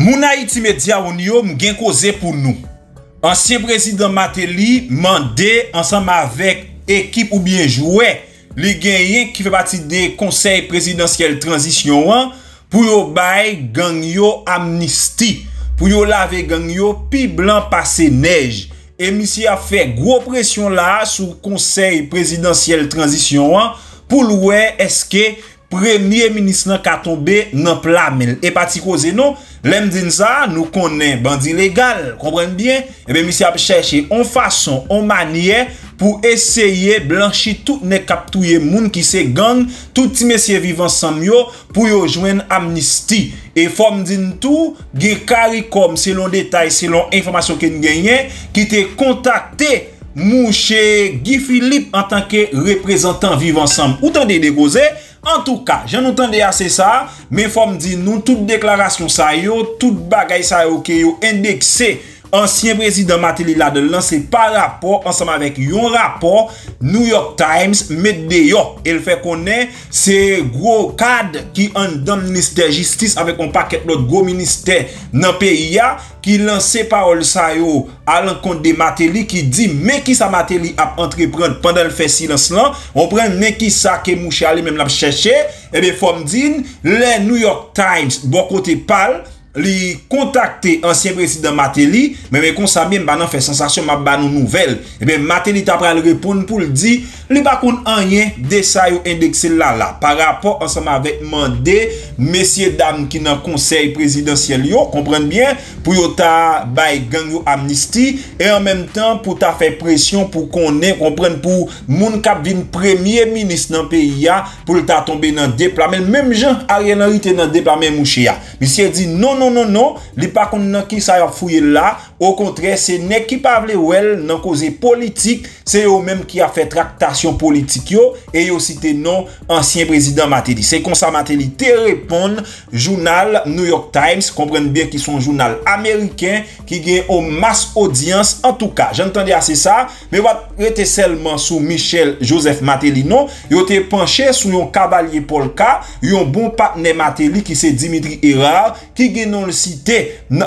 Moun Haiti Media ou nyo mou gen koze pou nou. Ansyen prezident Mateli mande ansam avek ekip ou bien jouwe li genyen ki fe pati de konsey prezidentiyel transisyon an pou yo bay gang yo amnisti. Pou yo lave gang yo pi blan pase nej. E misi a fe gwo presyon la sou konsey prezidentiyel transisyon an pou lwe eske premye minis nan ka tombe nan plamel. E pati koze nou Lem din sa, nou konen bandi legal, kompren bien, eh ebe misi ap chèche on fason, on manye pou esye blanchi tout ne kaptouye moun ki se gang, tout ti mesye vivan samyo pou yo jwen amnisti. E fom din tou, ge karikom selon detay, selon informasyon ken genyen, ki te kontakte mouche Guy Philippe an tanke reprezentant vivan sam. Ou tan de degoze, En tou ka, jan nou tende ya se sa, men fòm di nou tout deklarasyon sa yo, tout bagay sa yo ke yo indekse ansyen prezident Matelila de lanse par rapport ansam vek yon rapport New York Times met de yo el fe konen se gro kad ki an dan minister justice avek an paket lot gro minister nan peyi ya ki lanse parol sa yo al an kont de Mateli ki di men ki sa Mateli ap entrepren pandan l fè silans lan on pren men ki sa ke mouche ale men eh l ap chèche, ebe fòm din le New York Times bo kote pal li kontakte ansyen prezident Mateli, men men kon sa mi mba fe sensasyon mba ban nou nouvel. Ebe Mateli ta pral repoun pou l di, li bakoun anyen de sa yo indekse la la. Par rapport ansama avek mande, mesye dam ki nan konsey prezidentsyen yo, kompren bien, pou yo ta bay gang yo amnisti, e an menm tan pou ta fe presyon pou konen, kompren pou moun kap vin premye minis nan peyi ya, pou ta tombe nan deplamen, menm jan a rien renarite nan deplamen mouche ya. Mesye di non non, non, non, li pa kon nan ki sa yap fouye la, o kontre, se ne ki pa vle wel nan koze politik, se yo menm ki a fe traktasyon politik yo, e yo site non ansyen prezident Mateli. Se kon sa Mateli te repon, jounal New York Times, kompren bien ki son jounal Ameriken, ki gen o mas audyans, en tou ka, jantande ase sa, me wap rete selman sou Michel Joseph Mateli non, yo te penche sou yon kabalye Polka, yon bon patne Mateli ki se Dimitri Erard, ki gen gen nou l site,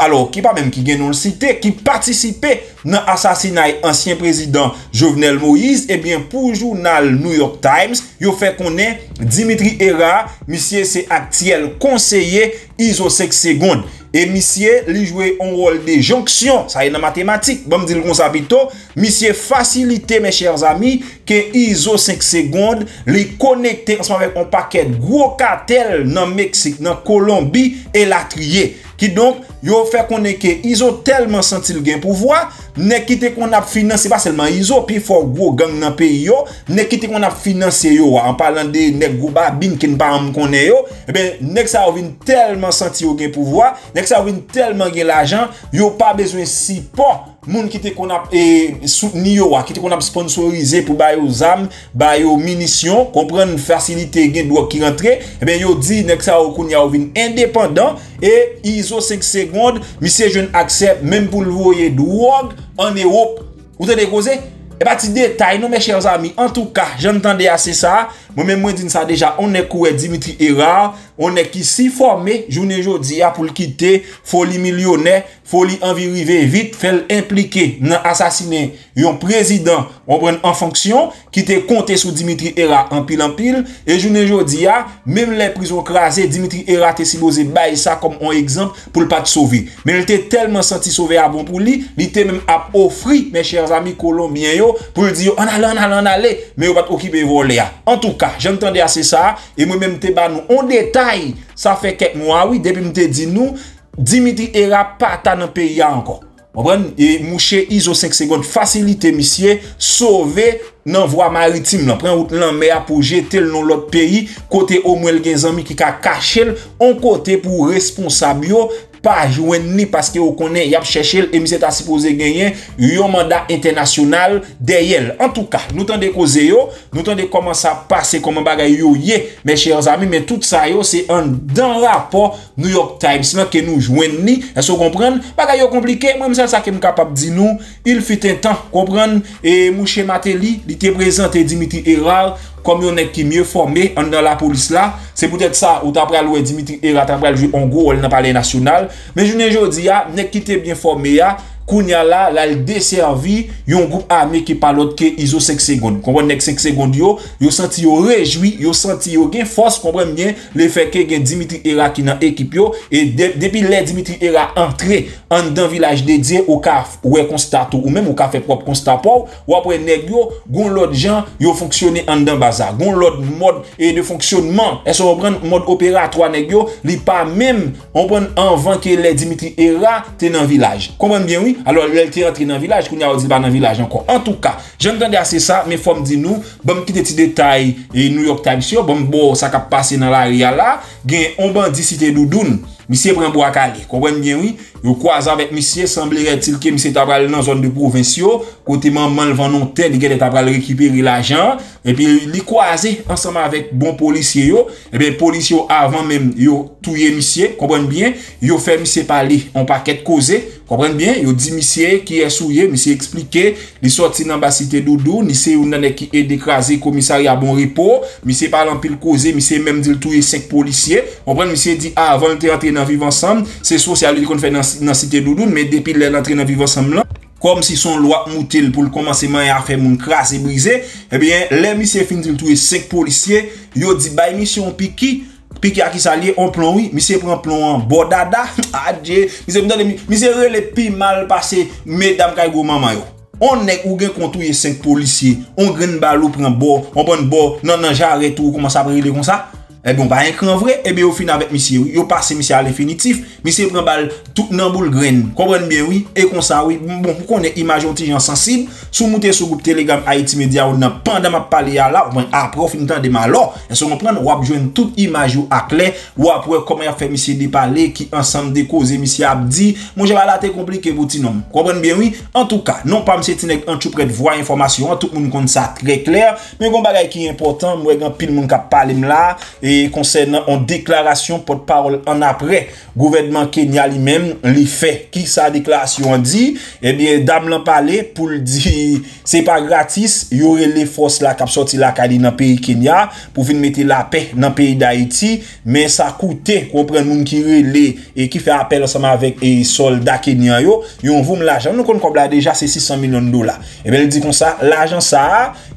alo ki pa menm ki gen nou l site, ki patisipe nan asasinay ansyen prezident Jovenel Moïse, ebyen pou jounal New York Times, yo fe konen Dimitri Era, misye se aktyel konseye Isosek Segond. E misye li jwe on rol de jonksyon, sa e nan matematik, bom di l kon sa bito, misye fasilite, me chers ami, ke iso 5 segonde li konekte ansman vek on paket gwo katel nan Meksik, nan Kolombi, e la triye. Ki donk, yo fè konen ke Izo telman sentil gen pouvoi, ne kite kon ap finanse, pa selman Izo, pi fò gwo gang nan peyi yo, ne kite kon ap finanse yo, an palan de nek gouba bin kin pa am konen yo, ebe, nek sa ou vin telman sentil yo gen pouvoi, nek sa ou vin telman gen l'ajan, yo pa bezwen si po, Moun ki te kon ap e, soutni yo a, ki te kon ap sponsorize pou bayo zam, bayo minisyon, kompren fasilite gen dwo ki rentre, e ben yo di nek sa ou wakoun ya ou vin independant, e iso 5 segonde, mi se jen aksep, menm pou lvoye dwog, an Erop. Ou te dekoze? E ba ti detay nou me chers ami, an tou ka, jen tende ase sa a, Mwen men mwen din sa deja, on ek kouwe Dimitri Erard, on ek ki si formè, jounen jodi ya pou l'kite, foli milyonè, foli anvi rive vit, fel implike nan asasine yon prezident, on pren an fonksyon, ki te konte sou Dimitri Erard an pil an pil, e jounen jodi ya, menm le prizon krasè, Dimitri Erard te si boze bay sa kom an ekzamp pou l'pat sovi. Men el te telman santi sovi a bon pou li, li te menm ap ofri, men chers ami kolombien yo, pou l'di yo, an ale, an ale, an ale, men yo pat okipe vole ya. En tou ka, ka, jantande ase sa, e mwen men te ban nou. On detay, sa fe kek mwa, oui, depi mte di nou, Dimitri era pata nan peyi ya anko. Mwen, e mouche iso 5 segonde, fasilite misye, sove nan vwa maritim nan. Pren wout lan mea pou jetel nan lot peyi, kote omwel gen zami ki ka kachel, on kote pou responsabyo, pa jwen ni paske ou konen yap chèchèl e mi se ta sipoze genyen yon mandat internasyonal deyel. En tout ka, nou tan de koze yo, nou tan de koman sa pase, koman bagay yo ye, men chèr zami, men tout sa yo se an dan rapor New York Times nan ke nou jwen ni, e so kompren, bagay yo komplike, mwen msel sa ke m kapap di nou, il fit en tan, kompren, e mouche Mateli, li te prezante Dimitri Erard, kom yon nek ki mye formé an dan la polis la, se pwetet sa ou ta pral wè Dimitri Erat, ta pral jwè Ongo, ou el nan pale nasyonal, men jounen jodi ya, nek ki te bien formé ya, Kounya la, la l deservi yon goup ame ki palot ke izo 5 segonde. Konwen nek 5 segonde yo, yo senti yo rejwi, yo senti yo gen fos, konwen mwen le feke gen Dimitri Era ki nan ekip yo. E de, depi le Dimitri Era entre an dan vilaj dedye, ou ka we konstato ou menm ou ka fe prop konstapo, ou, wapre nek yo, goun lot jan yo fonksyone an dan baza. Goun lot mod e de fonksyonman, e so repren mod operatwa nek yo, li pa menm, repren anvan ke le Dimitri Era te nan vilaj. Konwen mwen oui? alo lèl ti rentre nan vilaj, koun ya ou di ba nan vilaj ankon. En tou ka, jen tende ase sa, men fòm di nou, bom kite ti detay e New York Times bon, yo, bom bo sa kap pase nan la ria la, gen yon bandi site doudoun, Misye pren bo akale, kompren mwen wè, yo kwa azan vek misye, semblè retil ke misye tabral nan zon de provinsyo, kote man man lvan non ten, di gen tabral rekipere l'ajan, epi li kwa azan ansama vek bon polisye yo, epi polisye yo avan men yo touye misye, kompren mwen, yo fe misye pale, an paket koze, kompren bien, yo di misye ki esouye, misye explike, li soti nan basite doudou, misye yo nanè ki e dekraze komisari a bon ripo, misye pale an pil koze, misye menm dil touye 5 polisye, kompren misye di ah, avan te rentre nan nan vivansam, se sosyal li kon fè nan, nan site doudoun, men depi lè lantre nan viv ansam lan, kom si son lwa moutil pou l komanseman ya fè moun kras e brize, ebyen, eh lè misye fin til touye 5 polisye, yo di bay misyon piki, Piki a ki sa liye, on plon wii, misye pren plon an bo dada, adje, ah, misye mi misye re le pi mal pase, medam kay go mama yo. On nek ou gen kontouye 5 polisye, on gen balou pren bo, on pren bo, nan nan jare tou, koman sa prele kon sa? E bon, ba yon kran vre, ebe yo fin avèk misye ou. Yo pase misye al infinitif, misye pren bal tout nan boul gren. Kompren bien ou, e konsa ou. Bon, pou konen imaj yon ti jan sensib, sou moutè sou goup Telegram Haiti Media ou nan pandan ma pale ya la, ou mwen aprof yon tan de ma la, E so kompren wap jwen tout imaj ou ak lè, wap wè koman yon fè misye de pale, ki ansam de koze misye ap di, moun jè wala te komplike bouti nom. Kompren bien ou, en tout ka, non pa mse tinek an chou pret vwa informasyon, an tout moun kon sa tre kler, men kon bagay ki important, mwen gen pil moun kap pale m la, e e konsernan an deklarasyon pot parol an apre gouvernement Kenya li men li fe ki sa deklarasyon an di ebyen eh dam lan pale pou li di se pa gratis. Yore le fos la kap soti la kadi nan peyi Kenya pou vin mette la pe nan peyi da Haiti men sa koute kompren moun ki re le e ki fe apel ansama avek e solda Kenya yo yon voum la jan nou kon kobla deja se 600 milyon dola ebyen li di kon sa la jan sa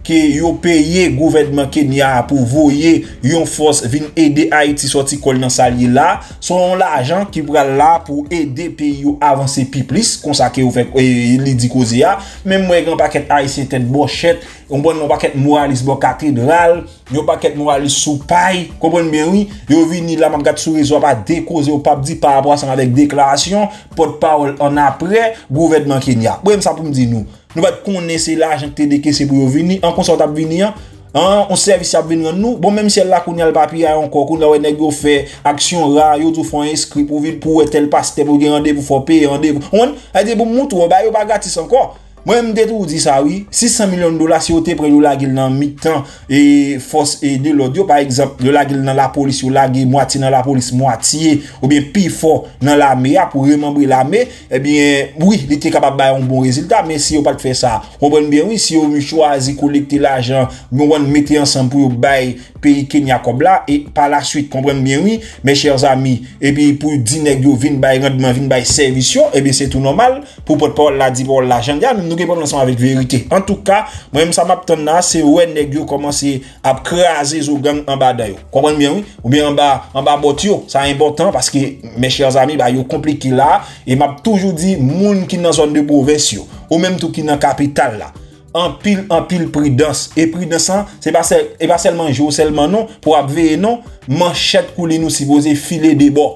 ki yo peye gouvernement Kenya pou voye yon fos vin ede Haiti soti kol nan salye la, son la ajan ki pral la pou ede peyi yo avanse pi plis, konsa ke yo fek e, li di koze ya, men mwen gen paket Haitien tet bochet, yon bon yon paket moralis bo katedral, yon paket moralis sou pay, kompon men wii, yo vini la man gat sou rezo pa dekoze yo pap di pa aprasan avek deklarasyon, pot parol an apre, gouvedman Kenya. Bwem sa pou mdi nou, nou bat konen se la ajan te deke se pou yo vini, an konsant ap vini an, An, on servis ap veni an nou. Bon, menm se la koun yal papi a yon kokoun la wè neg yo fè aksyon ra, yo tou fon inskri pou vil pou wè tel paste pou gen randevou fò pe, randevou. On, a de pou bon, moun tou, ba yo ba gratis anko. Mwen mde tou di sa wè, 600 milyon dola si yo te pre yo lagil nan mitan e fos e de lod yo, par exemple, yo lagil nan la polis, yo lagil mwati nan la polis, mwatiye, ou bien pi fò nan la me ya pou remembri la me, ebyen, eh wè, li te kapab bayon bon rezultat, men si yo pat fè sa, konpon bien, oui, si yo mi chwazi kolekte la jan, mwen wè mette ansan pou yo bay peyi Kenya kob la, e pa la suite, konpon bien, wè, men chers ami, ebyen, pou di neg yo vin bay rendman, vin bay servisyon, ebyen, eh se tout normal, pou pot pa la di pou la jan, ya, mwen nou gen problem anseman avèk verite. En tout ka, mwen msa map ton nan, se wè neg yo komanse ap kreaze zo gang an ba dayo. Kompwen mwen wè? Ou mwen an ba, an ba bot yo. Sa important, paske mè chèr zami, ba yo komplike la, e map toujou di, moun ki nan zon de bovens yo, ou mèm tou ki nan kapital la. An pil, an pil pridans. E pridansan, se pa, sel, e pa selman jo, selman non, pou ap veye non, manchet kou li nou si boze file de bo.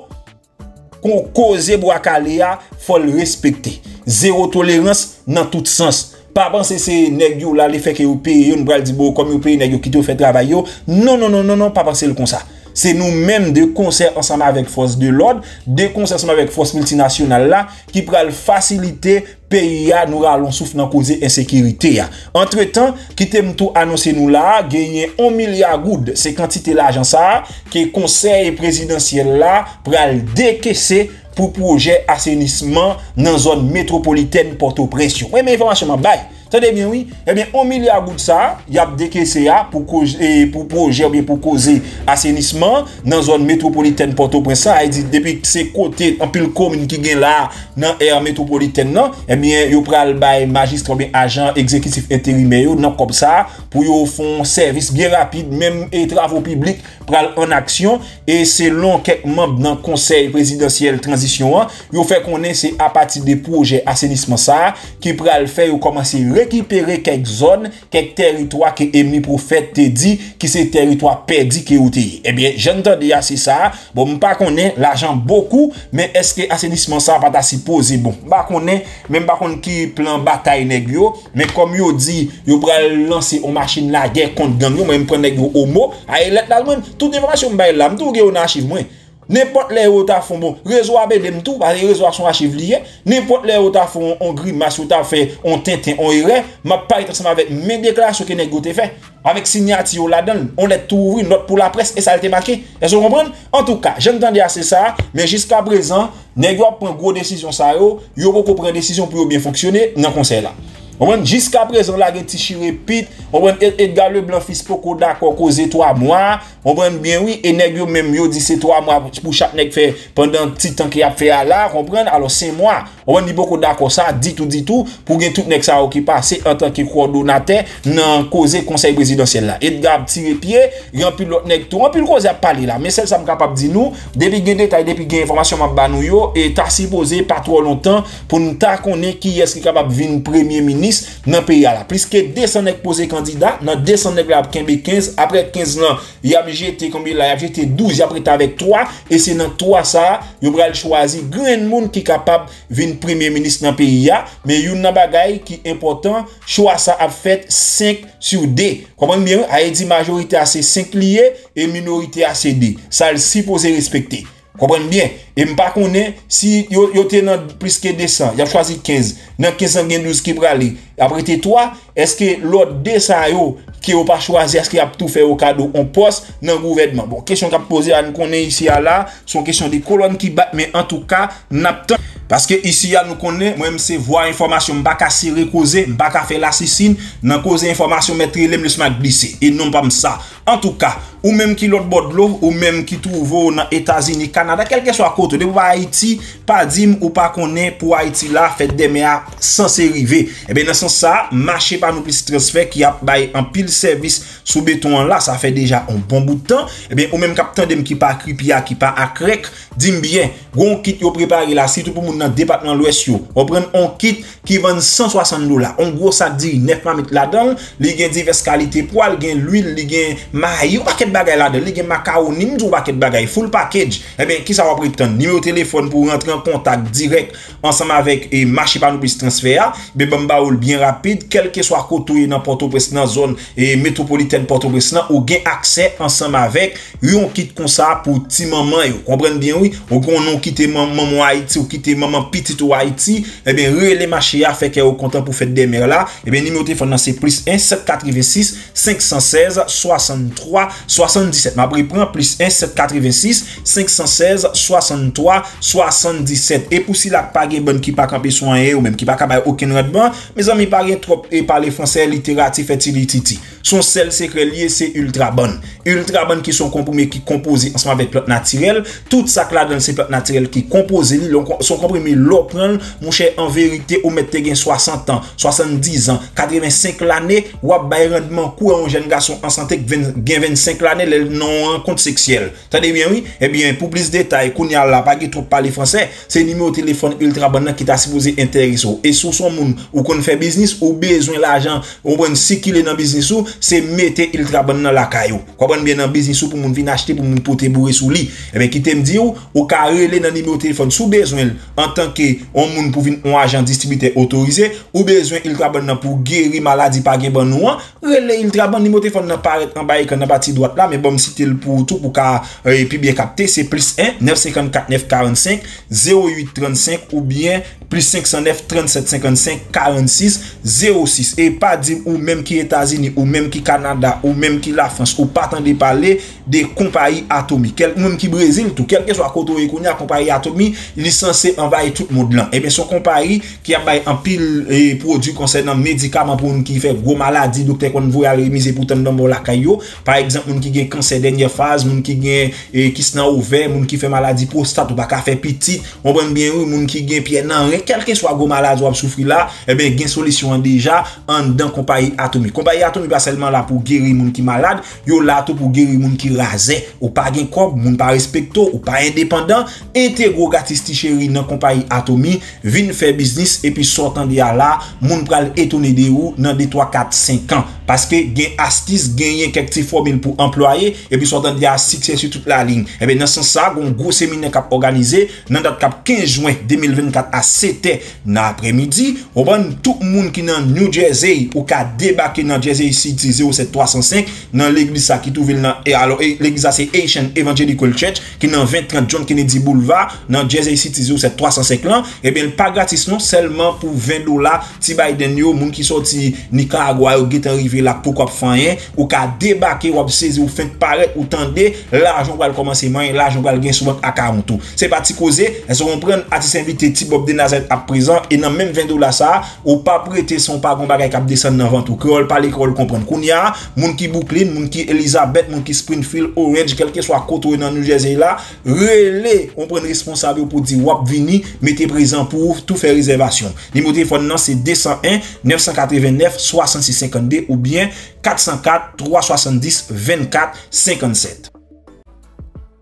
Kon koze bo akale ya, fol respekte. zero tolerans nan tout sens. Pa panse se neg yo la li feke yo peye yo nou bral di bo kom yo peye neg yo kite yo fe travay yo. Non, non, non, non, non, pa panse l kon sa. Se nou menm de konser ansama avèk fos de l'od, de konser ansama avèk fos multinasyonal la, ki pral fasilite peyi ya nou ralon souf nan koze ensekirite ya. Entre tan, ki tem tou anonsen nou la, genyen 1 milyar goud se kantite la jansa, ki konser presidansyel la pral dekese pou proje asenisman nan zon metropoliten porto presyon. Mwen men informasyon man baye. Tade bien, oui, ebyen, eh 1 milyar gout sa, yap deke se ya pou eh, proje ou bien pou koze asenisman nan zon metropoliten Port-au-Prince. A yi di, depi se kote, anpil komin ki gen la nan er metropoliten nan, ebyen, eh yo pral bay magistre ou bien ajan ekzekitif enterime yo nan kop sa pou yo fon servis bien rapide, menm e travo publik pral an aksyon. E selon kek mamb nan konsey presidansyel transisyon an, yo fe konen se apati de proje asenisman sa ki pral fe yo komanse re rekipere kek zon, kek teritwa ke emni profet te di ki se teritwa perdi ke ou te yi. Ebyen, eh jen te di ase sa, bon mpa konen l'ajan boku, men eske asenisman sa pata si pose bon. Mpa konen, men mpa konen ki plan batay neg yo, men kom yo di, yo pral lanse o machin la gen kont gen yo, men mpren neg yo omo, a e let la mwen, tout informasyon mba elam, tout ge yo nan achiv mwen. Nèpot lè ou ta fon bon, rezo a bedem tou, pari rezo a son achiv liye, nèpot lè ou ta fon on grimas, ou ta fe, on tenten, on ire, ma pari transama vek men deklarasyon ke nek go te fe, avek sinyati yo la den, on lè tou ouvri, not pou la pres, e sa lè te maki, e so kompren? En tout ka, jen tende ase sa, men jiska prezan, nek yo ap pren gro desisyon sa yo, yo pou ko pren desisyon pou yo bien foksyone, nan konsey la. Owen, jiska prezon la gen ti shire pit, owen, Edgar Leblanc fis poko da koko ze 3 mwa, owen, bien wii, e neg yo menm yo di se 3 mwa pou chak neg fe pendant ti tan ki ap fe ala, kompren, alo se mwa, owen, di poko da kosa, ditou ditou, pou gen tout neg sa okipa, se an tan ki kwa donate nan koze konsey prezidansyen la. Edgar tire pie, yon pil lot neg tou, an pil koze ap pale la, men sel sa m kapap di nou, depi gen detay, depi gen informasyon map banou yo, e ta si pose pa tro lontan pou nou ta konen ki eski kapap vin premier mini polis nan peyi ala. Pliske 200 nek pose kandida, nan 200 nek la ap kenbe 15, apre 15 nan, yab jete kombi la, yab jete 12, yab rete avek 3, e se nan 3 sa, yon bral chwazi gren moun ki kapab vin premier ministre nan peyi ya, men yon nan bagay ki important, chwa sa ap fet 5 sur D. Komprende bien, a edi majorite ase 5 liye, e minorite ase D. Sa l si pose respekte. Komprende bien, E mpa konen, si yo, yo te nan pliske 200, yap chwazi 15, nan 15 an gen 12 ki prale, apre te 3, eske lot 200 yo ki yo pa chwazi, eske yap tou fe yo kado, on pos nan gouvedman. Bon, kesyon kap pose an konen isi ya la, son kesyon de kolon ki bat, men an tou ka, nap tan. Paske isi ya nou konen, mwen mse vwa informasyon mba ka sire koze, mba ka fe lasisin, nan koze informasyon metre lem le smak glise. e non pa msa. En tou ka, ou menm ki lot bod lo, ou menm ki tou vo nan Etazini, Kanada, kelke so akon, koto. De pou Haiti, pa dim ou pa konen pou Haiti la, fet deme a san se rive. Eh Ebe nan san sa, mache pa nou plis transfer ki ap bay an pil servis sou beton an la, sa fe deja an bon boutan. Eh Ebe ou menm kapitan dem ki pa kripi a, ki pa akrek, dim bien, goun kit yo prepari la, si tou pou moun nan depatman lwes yo. Ou pren an kit ki ven 160 dola. An gwo sa di 9 mamit la dan, li gen divers kalite poal, gen l'uil, li gen mayi, ou paket bagay la de, li gen makaroni, mdou paket bagay, full package. Eh Ebe ki sa wapri ton? pran nimeyo telefon pou rentre an kontak direk ansam avek e machi pa nou plis transfer a, be bon, ban ou l bien rapide, kelke swa koto e nan Port-au-Prince nan zon e metropolitane Port-au-Prince nan, ou gen akse ansam avek, yon kit kon sa pou ti maman yo, kompren bien oui, ou kon non kite maman ou Haiti, ou kite maman pitit ou Haiti, e eh ben re le machi a feke yo kontan pou fet demer la, e ben nimeyo telefon nan se plis 1 786 516 63 77, ma pri pran plis 1 786 516 63 63, 77. E pou si lak pa gen bon ki pa kampe soanye ou menm ki pa kampe oken redman, me zan mi pa gen trop e pale franse literatif eti lititi. Son sel sekre liye se ultra bon. Ultra bon ki son komprime ki kompoze ansman vek plot natirel. Tout sak la dan se plot natirel ki kompoze li, son komprime lo pren, moun chè en verite ou mette gen 60 an, 70 an, 85 l'anè, wap bay rendman kou an jen gason ansante gen 25 l'anè lè non an kont seksyel. Tade bien oui? Eh Ebyen pou blis detay, koun yal pal la, pa ge trop pale franse, se nime ou telefon ultra ban nan ki ta sipoze interes ou. E sou son moun ou kon fè biznis ou bezwen la ajan, ou bon si ki le nan biznis ou, se mette ultra bon ban nan la kayo. Kwa bon bien nan biznis ou pou moun vin achete, pou moun pote bourre sou li. Ebe eh ki tem di ou, ou ka rele nan nime ou telefon sou bezwen, an tanke ou moun pou vin ou ajan distribite otorize, ou bezwen ultra ban nan pou geri maladi pa gen ban nou an, rele ultra ban nime ou telefon nan paret an baye kan nan pati doat la, me bom si tel pou tou pou ka euh, e, pi bien kapte, se plus 1, 954 4945 0835 ou bien plus 509 37 55 46 06 e pa di ou menm ki Etazini, ou menm ki Kanada ou menm ki la Frans ou patan de pale de kompayi atomi kel menm ki Brezil tout. Kelke so akoto e konya kompayi atomi li sanse envaye tout moun lan e eh ben son kompayi ki envaye an pil e eh, produ konsen nan medikaman pou moun ki fe gwo maladi dokte kon vou al mize pou ten donbo la kayo par exemple moun ki gen kanser denye faz moun ki gen e, eh, kis nan ouve moun ki fe maladi prostat ou baka fe pitit moun ki gen pie nan re e kelke swa go malaz wap soufri la, ebe gen solisyon deja an dan kompayi atomi. Kompayi atomi pa selman la pou geri moun ki malade, yo la tou pou geri moun ki raze, ou pa gen kob, moun pa respekto, ou pa independant, entero gatisti cheri nan kompayi atomi, vin fe biznis, epi sortan di ala, moun pral etone de ou nan de 3, 4, 5 an. Paske gen astis genyen kek ti formil pou employe, epi sou dan di a sikse su tout la ling. Ebe nan san sa, goun gwo semine kap organize, nan dat kap 15 juen 2024 a 7 nan apremidi, ou ban tout moun ki nan New Jersey ou ka debake nan Jersey City 07305 nan l'eglisa ki touvel nan, e alo e, l'eglisa se Asian Evangelical Church ki nan 2030 John Kennedy Boulevard nan Jersey City 07305 lan, ebe l pa gratis non, selman pou 20 dola ti bay den yo, moun ki soti Nicaragua ou Getan Riviera malgre lak pou kop fanyen, ou ka debake wap sezi ou fek paret ou tende, l'ajon wale komanse manye, l'ajon wale gen sou wak akarantou. Se pati koze, en se kompren ati se invite ti bob Denazet ap prezant, e nan menm 20 dola sa, ou pa prete son pa kon bagay kap desen nan vantou. Kreol pale, kreol kompren. Koun ya, moun ki Brooklyn, moun ki Elizabeth, moun ki Springfield, Orange, kelke swa koto nan New Jersey la, rele, kompren responsable pou di wap vini, mette prezant pou tout fè rezervasyon. Nimo telefon nan se 201 989 6652 ou bi bien 404 370 24 57.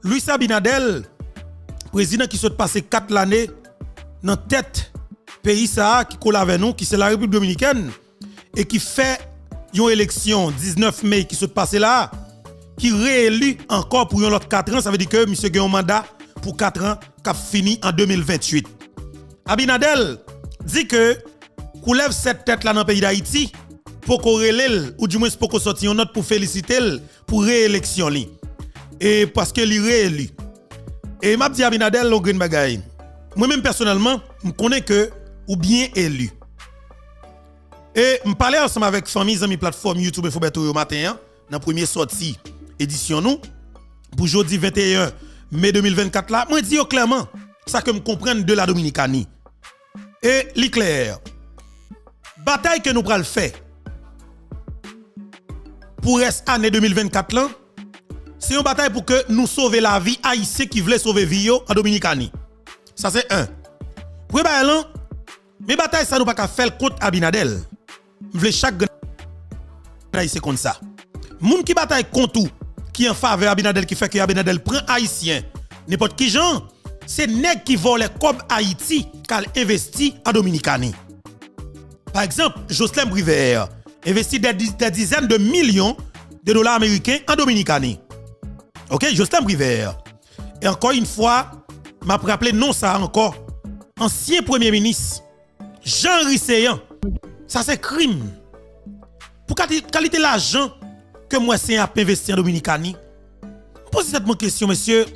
Louis Sabinadel, prezident ki sot pase 4 l'anè nan tèt peyi sa ki kola ven nou ki se la Republik Dominikèn e ki fè yon eleksyon 19 mei ki sot pase la ki re-elu ankor pou yon lot 4 an, sa ve di ke misye gen yon mandat pou 4 an kap fini an 2028. Abinadel di ke kou lev set tèt la nan peyi d'Haïti pou kou re-lel, ou di mwen se pou kou soti yon not pou felisite l, pou re-eleksyon li. E paske li re-elu. E map di Abinadel lo green bagay. Mwen men personelman, m konen ke ou bien elu. E m pale ansam avek fami zami platform YouTube Fobeto yo maten, nan premier sorti edisyon nou, pou jodi 21 me 2024 la, mwen di yo klerman, sa ke m komprende de la Dominikani. E li kler, batay ke nou pral fe, pou res ane 2024 lan, c'est une bataille pour que nous sauver la vie haïtien qui voulait sauver vie en Dominicani. Ça c'est un. Pour là, mais bataille ça nous pas qu'à faire contre Abinadel. Nous chaque haïtien contre ça. Moun qui bataille contre tout, qui en faveur Abinadel qui fait que Abinadel prend haïtien, n'importe qui gens, c'est nèg qui vole comme Haïti qu'elle investi en Dominicani. Par exemple, Jocelyn Briver investit des, dizaines de millions de dollars américains en Dominicani. Ok, Justin Briver. Et encore une fois, m'a rappelé non ça encore. Ancien Premier ministre, Jean Risseyan. Ça c'est crime. Pour qualité l'argent que moi c'est à investir en Dominicani. Pose cette question, monsieur.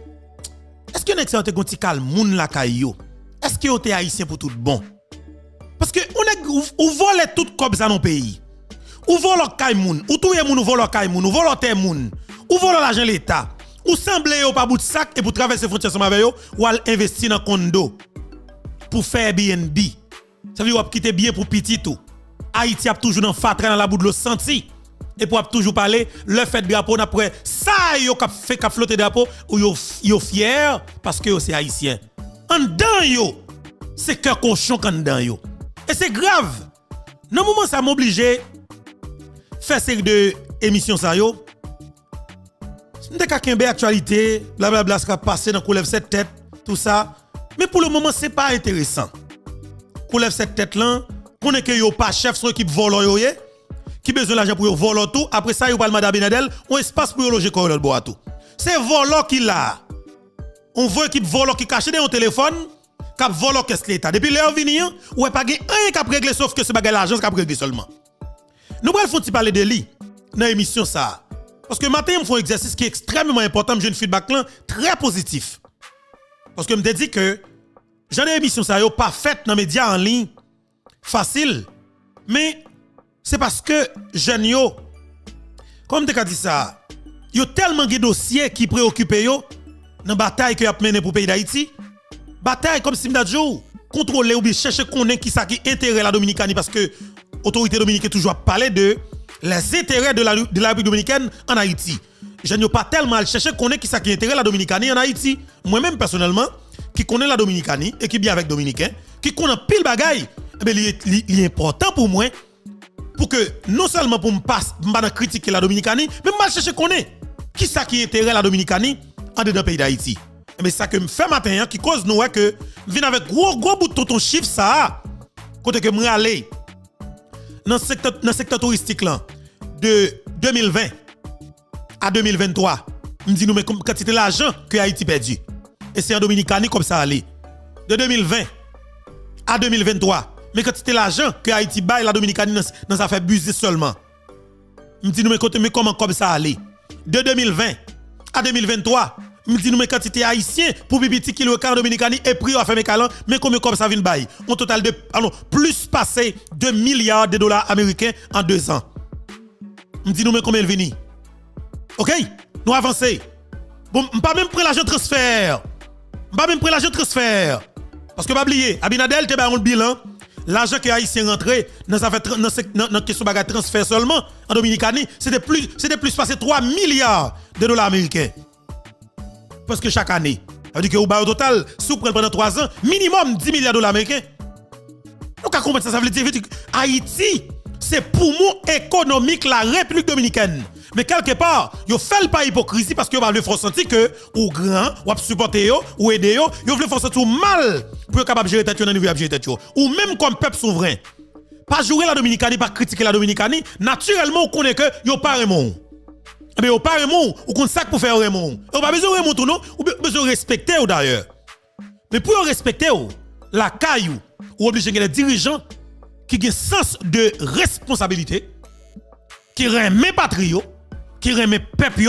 Est-ce que vous avez un moun la kayo? Est-ce que vous êtes haïtien pour tout bon? Parce que on est tout comme ça dans le pays. Ou vole kay moun, ou touye moun ou vole kay moun, ou vole terre moun, ou vole l'argent l'État. Ou semble yo pas bout de sac et pour traverser frontière yo ou al investir dans condo pour faire Airbnb. Ça veut dire quitter bien pour petit tout. Haïti a toujours dans fatra dans la bout de l'eau senti et pour toujours parler le fait drapeau après ça yo k'ap fait k'ap flotter drapeau ou yo yo fier parce que c'est haïtien. En dedans yo c'est cœur cochon en dedans yo. Et c'est grave. Dans moment ça m'oblige faire série de émissions ça yo qu'à qu'un actualité, blablabla, ce qui a passé dans Coulève cette tête, tout ça. Mais pour le moment, c'est pas intéressant. Coulève cette tête là, qu'on est que yo pas chef son équipe volant yo qui besoin d'argent pour voler tout. Après ça, yo parle madame Benadel, on espace pour loger le bois tout. C'est volant qui là. On voit équipe volant qui cache dans un téléphone, cap volant qu'est-ce l'état. Depuis l'heure vini, ou pas rien cap régler sauf que ce bagage l'argent cap régler seulement. Nous allons parler de lui dans l'émission. Parce que matin, je fais un exercice qui est extrêmement important, j'ai un feedback là, très positif. Parce que je me dit que j'en ai émission ça pas faite dans les médias en ligne facile mais c'est parce que jeunes yo comme tu as dit ça yo tellement de dossiers qui préoccupent yo dans bataille que a mené pour le pays d'Haïti bataille comme si jour contrôler ou bien chercher connaître qui ça qui intérêt la Dominicanie parce que autorité dominicaine toujours parler de les intérêts de la, de la République dominicaine en Haïti. Je n'ai pas tellement cherché connaître qui ça qui intérêt la Dominicanie en Haïti. Moi-même personnellement qui connaît la Dominicanie et qui bien avec Dominicain, qui connaît pile bagaille, eh il est important pour moi pour que non seulement pour me passe pas critiquer la Dominicanie, mais moi chercher connaître qui ça qui intérêt la Dominicanie en dedans pays d'Haïti. Mais ça que me fait matin hein, qui cause nous que vient avec gros gros bout de ton chiffre ça côté que me aller dans le secteur, touristique là, de 2020 à 2023, me dit nous mais l'argent que Haïti perdu. Et c'est en Dominicanie comme ça allait. De 2020 à 2023, mais quantité l'argent que Haïti baille la Dominicanie dans, sa fait business seulement. Me dit nous mais comment comme ça allait? De 2020 à 2023, me dit nous mais quantité haïtien pour bibiti le camp dominicani et prix à faire mais combien comme ça vient bail un total de alors, plus passé de milliards de dollars américains en deux ans. Me dit nous mais combien il vient? OK? Nous avancer bon pas même prendre l'argent transfert. Pas même prendre l'argent transfert. Parce que pas oublier Abinadel te un bilan. L'argent que Haïtien rentré dans sa fait dans question bagarre transfert seulement en Dominicanie, c'était plus c'était plus passé 3 milliards de dollars américains parce que chaque année, ça veut dire que vous au total, si vous prenez pendant 3 ans, minimum 10 milliards de dollars américains. Donc, à ça, ça veut dire que Haïti, c'est poumon économique la République dominicaine. Mais quelque part, vous fait pas hypocrisie parce que vous avez senti que ou grand, ou supporter ou aider vous voulez faire sentir mal pour être capable de gérer tête dans niveau gérer tête ou même comme peuple souverain. Pas jouer la Dominicanie, pas critiquer la Dominicanie, naturellement, on connaît que vous pas vraiment. Mais au pas Raymond, ou qu'on sac pour faire Raymond. Ou pas besoin Raymond tout non, ou besoin respecter d'ailleurs. Mais pour respecter la caillou, ou obligé des dirigeants qui ont sens de responsabilité, qui remet patrio, qui remet peuple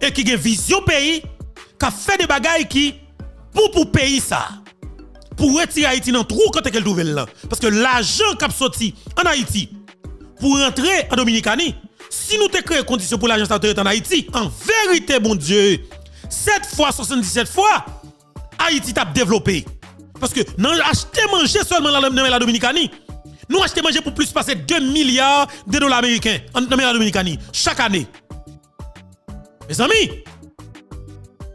et qui ont vision pays, qui fait des bagailles qui pour pour pays ça. Pour retirer Haïti dans trou quand elle trouve là parce que l'argent qui a sorti en Haïti pour rentrer en Dominicanie si nous te créé conditions pour l'agence en Haïti, en vérité, mon Dieu, 7 fois 77 fois, Haïti t'a développé. Parce que nous acheter manger seulement dans la Dominicanie. Nous achetons manger pour plus passer 2 milliards de dollars américains dans la Dominicanie chaque année. Mes amis,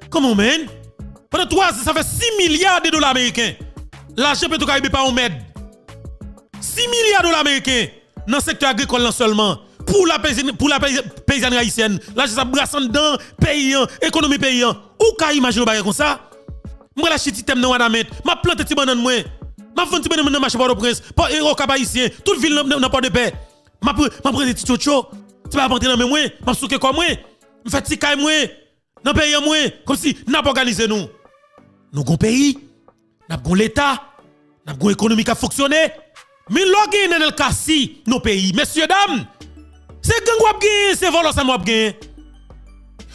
comment mène? Pendant 3 ans, ça fait 6 milliards de dollars américains. L'argent tout pas en med. 6 milliards de dollars américains dans le secteur agricole seulement pour la pour la paysanne haïtienne. Là, ça brasse dans paysan, économie paysan. Ou ka imaginer bagay comme ça? Moi la chiti tem nan wadamet, m'a planté ti banane moi. M'a fait ti banane dans marché Port-au-Prince, pas héros cap haïtien, toute ville n'a pas de paix. M'a m'a prendre ti chocho. Tu vas rentrer dans mes moi, m'a souke comme moi? M'a fait ti kay moi. Dans pays moi, comme si n'a pas organisé nous. Nous gon pays, n'a gon l'état, n'a gon économie qui a fonctionné. Mais login dans le cassi nos pays, messieurs dames. C'est gang wap gen, c'est volo ça wap gen.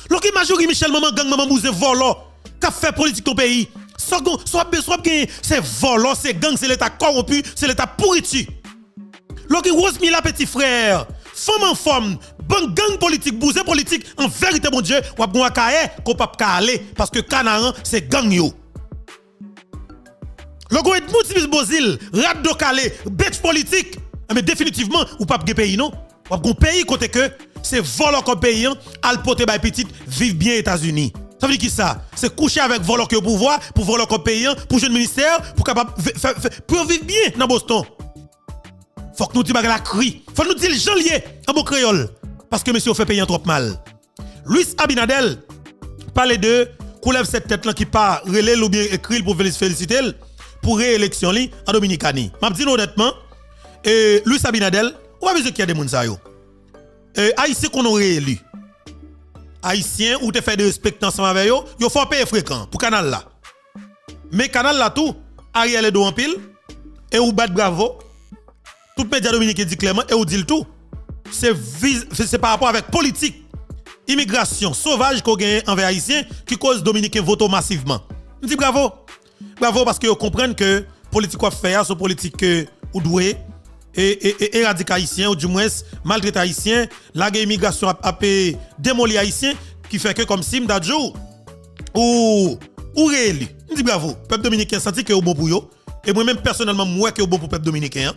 Lorsque majori Michel maman gang maman mouze volo, qu'a fait politique ton pays. Soit soit soit gen, c'est volo, c'est gang, c'est l'état corrompu, c'est l'état pourritu. Lorsque Rose Mila petit frère, femme en femme, bon gang politique, bouse politique, en vérité mon Dieu, wap gon akaye qu'on pas aller parce que Canaran c'est gang yo. Logo et moutivis bozil, rat do calé, bête politique, mais définitivement ou pas pays non? Un pays côté que c'est volant comme pays, al pote bay petit, vivre bien États-Unis. Ça veut dire qui ça C'est coucher avec volant que pouvoir, pour voler comme pays, pour jeune ministère, pour capable pour vivre bien dans Boston. Faut que nous disions la cri. Faut nous dire gens liés en bon créole parce que monsieur fait payer trop mal. Luis Abinadel parle de coulève cette tête là qui pas relé ou bien écrit pour féliciter pour réélection en Dominicanie. M'a dit honnêtement et Luis Abinadel ou pas besoin qu'il a des gens yo? Euh, Haïtien qu'on aurait élu. Haïtien ou te fait de respect ensemble avec yo, yo faut payer fréquent pour canal là. Mais canal là tout, Ariel est en pile et ou bat bravo. Tout média dominicain dit clairement et ou dit tout. C'est par rapport avec politique, immigration sauvage qu'on gagne envers Haïtien qui cause dominicain vote massivement. Je dis bravo. Bravo parce que vous comprenez que politique quoi faire, c'est politique que vous devez et, et, éradiquer haïtien, ou du moins maltraiter haïtien, la immigration a, a haïtien, qui fait que comme si m'dadjou, ou, ou réélu. Dis bravo, peuple dominicain senti que est bon pour et moi-même personnellement, moi que est bon pour peuple dominicain.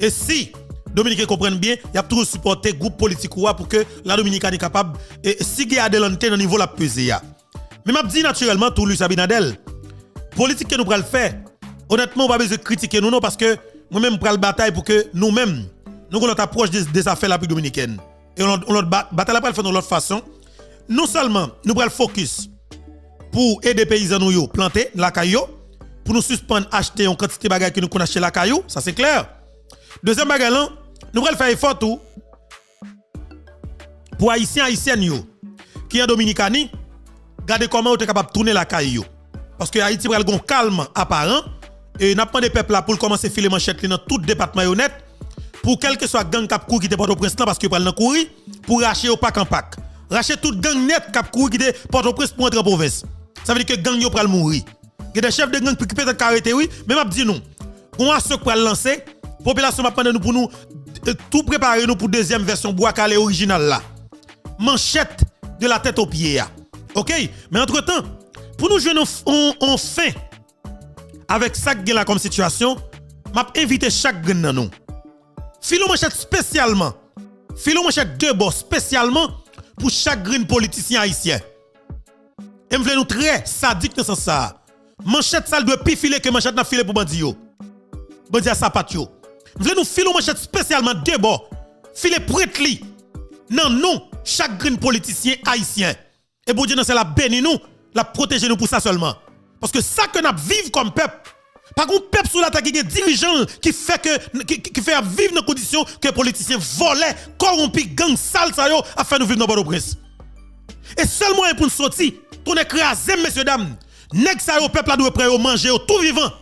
Et si Dominicains comprennent bien, il y a toujours supporté groupe politique pour que la Dominique est capable de signer Adelante dans niveau la pesée. Mais m'a dit naturellement tout lui Sabinadel. Politique que nous prenons faire. Honnêtement, on va besoin de critiquer nous non parce que moi-même prends la bataille pour que nous-mêmes nous avons notre approche des, affaires la plus dominicaine. Et on on bataille la faire de l'autre façon. Non seulement nous prenons focus pour aider les paysans nous planter la caillou pour nous suspendre acheter une quantité de bagages que nous connaissons la caillou, ça c'est clair. Deuxième bagage nous allons faire effort tout pour haïtiens haïtiennes qui en Dominicani, regardez comment vous êtes capable de tourner la caillou. Parce que Haïti va un calme apparent et n'a pas de peuple là pour commencer à filer manchette dans tout département honnête pour quel que soit gang cap qui était Port-au-Prince parce que pral courir pour racheter au pack en pack. Racheter tout gang net cap qui était Port-au-Prince pour entrer en province. Ça veut dire que gang yo pral mourir. Il y a des chefs de gang qui peut-être arrêter oui, mais m'a dit non. On a ce pour lancer, population m'a nous pour nous tout préparer nous pour deuxième version bois calé original là. Manchette de la tête aux pieds. OK? Mais entre-temps, pour nous jouer en, fin avec ça là comme situation, m'a invité chaque grain dans nous. Filo manchette spécialement. Filo manchette deux boss spécialement pour chaque grain politicien haïtien. Et me nous très sadique dans ce sens. Manchette ça doit plus filer que manchette n'a filé pour bandi yo. Bandi à sapat yo. Vle nous filer manchette spécialement deux bords. Filer prête li. Non, non, chaque green politicien haïtien. Et bon Dieu, c'est la béni la protéger nous pour ça seulement. Parce que ça que nous vivons comme peuple, pas un peuple sous l'attaque qui est dirigeant qui fait que qui, fait vivre dans conditions que les politiciens volaient, corrompus, gang sale ça yo, afin de vivre dans le prince Et seulement pour nous sortir, pour nous écraser, messieurs, dames, nèg ça yo, peuple là doit prêt manger tout vivant.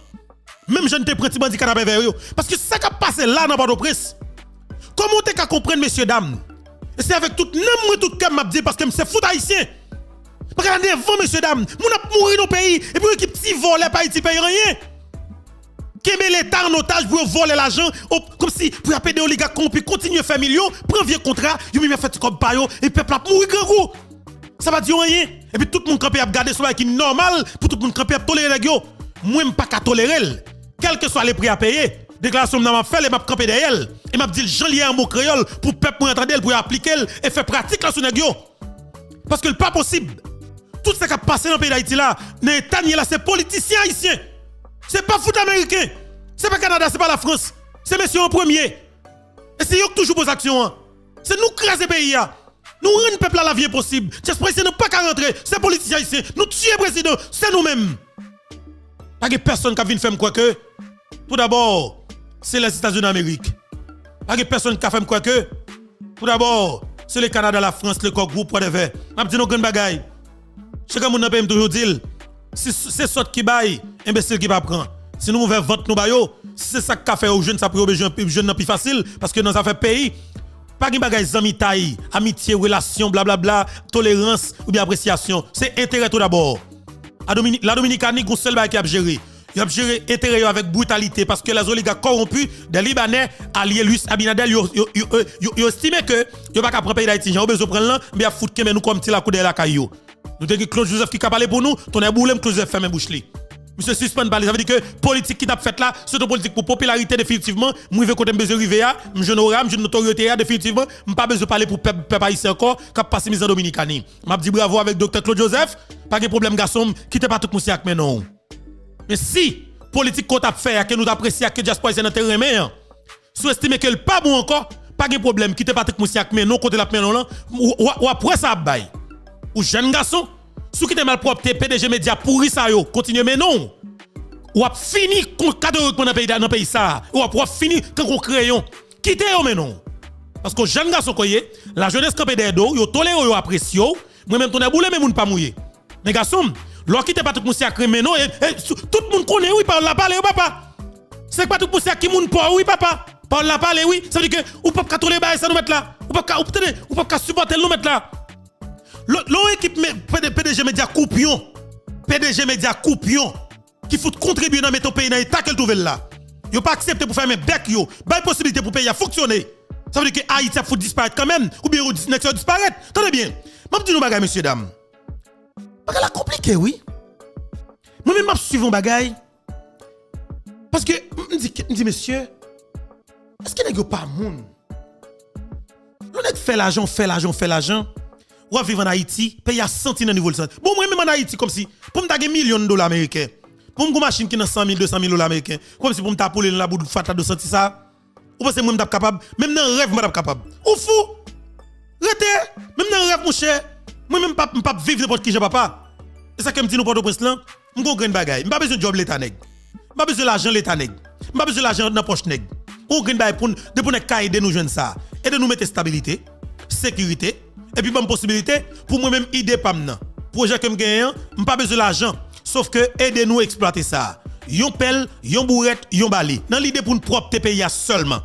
Même je ne te prends bandi canapé vers. Parce que ça qui a passé là dans Port-au-Prince. Comment tu qu'à comprendre, messieurs, dames? Et c'est avec tout nom, tout cœur m'a parce que c'est fou haïtien. Que devant, messieurs, dames, mon a mouru dans le pays. Et puis, équipe petit volé, pas Haïti paye rien. met l'État en otage pour voler l'argent, comme si pour appeler des oligarques puis continuer à faire millions, prendre vieux contrat, ils m'ont fait comme payo, et peuple a mouru grand goût. Ça va dire rien. Et puis tout le monde campé a gardé ça qui est normal pour tout le monde campé à tolérer les gars. Moi, je pas qu'à tolérer quel que soit les prix à payer, déclaration m'a fait, et m'a campé derrière. Et m'a dit, j'en lié un mot créole pour peuple pour entendre, pour appliquer et faire pratique là sur Parce que le pas possible. Tout ce qui a passé dans le pays d'Haïti là, n'est là, c'est politiciens haïtiens. C'est pas foot américain. C'est pas Canada, c'est pas la France. C'est messieurs en premier. Et c'est eux qui toujours pose action. Hein. C'est nous qui le pays. Hein. Nous rendons le peuple à la vie possible. C'est président ne pas qu'à rentrer. C'est politiciens haïtiens. Nous tuons le président. C'est nous-mêmes. Pas de personne qui vu faire quoi que tout d'abord, c'est les États-Unis d'Amérique. Pas de personne qui a fait quoi que tout d'abord, c'est le Canada, la France, le groupe pour des verts. Je dis nos grandes bagailles. Chacun mon peut toujours dire si c'est ça qui baille, imbécile qui va prendre. Si nous voulons vendre nos baillots, si c'est ça qui a fait aux jeunes, ça peut être jeune plus facile parce que dans un pays, pas de bagaille amis amitié, relation, blablabla, tolérance ou bien appréciation. C'est intérêt tout d'abord. La Dominicanie, c'est seul qui a géré. Il a géré intérêt avec brutalité parce que les oligarques corrompus des Libanais alliés Luis Abinadel, ils estimaient que ils pas prendre pays d'Haïti. Ils ont besoin de prendre là, mais foutre que nous comme la coup de la caillou. Nous avons Claude Joseph qui a parlé pour nous, ton est boulem Claude Joseph ferme bouche Monsieur suspend ça veut dire que politique qui t'a fait là, c'est une politique pour popularité définitivement. Moi je côté besoin river je jeune aura, je notoriété définitivement, je pas besoin de parler pour peuple haïtien encore qui a passé mise en Dominicanie. M'a dit bravo avec docteur Claude Joseph, pas de problème garçon, quittez pas tout monsieur mais non. Mais si politique qu'on t'a fait que nous apprécions que diaspora c'est dans terrain mais sous-estimer que le pas bon encore, pas de problème, quittez pas tout monsieur mais non côté la mais non là, ou après ça bail. Ou jeune garçon sous qui te malpropre, PDG média pourri ça yo, continue mais non. Ou a fini cadre dans le pays ça. Ou a fini quand on crayon. Quittez yo mais non. Parce que jeune garçon koye, la jeunesse campé des dos, yo tolère yo apprécie moi même ton boule mais moun pas mouillé. Mais garçon, l'or qui te pas tout moun sacré mais non, tout le monde connaît oui par la parler papa. C'est tout moun qui moun pas oui papa. Par la parler oui, ça veut dire que ou pas tolérer ça nous mettre là. Ou pas ou pas supporter nous mettre là. L'on équipe PDG Média Coupion. PDG Média Coupion. qui faut contribuer dans mettre pays dans l'état qu'elle trouve là. Yo pas accepté pour faire mes bec yo, pas possibilité pour pays à fonctionner. Ça veut dire que Haïti faut disparaître quand même ou bien nation disparaître. Tenez bien. M'a dit nous bagay messieurs dames. Bagay la compliqué oui. Moi même m'a suivre bagay. Parce que me dit me messieurs est-ce que n'est pas moun? L'on fait l'argent, fait l'argent, fait l'argent. Ou vivre en Haïti, paye à 100 dans niveau de Bon, moi, même en Haïti, comme si, pour me taguer millions de dollars américains, pour me machine qui a 100 000, 200 000 dollars américains, comme si pour me taper dans la bout de fata de sentir ça. Ou parce que je suis capable, même dans le rêve, je suis capable. Ou fou Rete, même dans le rêve, mon cher, moi, même pas, pas vivre n'importe qui, j'ai papa. C'est ça que me dit nous, Port-au-Prince, là, je suis un bagage. Je pas besoin de job l'État nègre. Je pas besoin de l'argent l'État nègre. Je pas besoin de l'argent dans la poche nègre. Ou bay pour de pour aider nous joindre ça de nous mettre stabilité, sécurité et puis bonne possibilité pour moi même idée maintenant. Projet que me gagne, pas besoin l'argent, sauf que aider nous exploiter ça. Yon pelle, yon bourrette, yon bali. Dans l'idée pour nous propre pays seulement.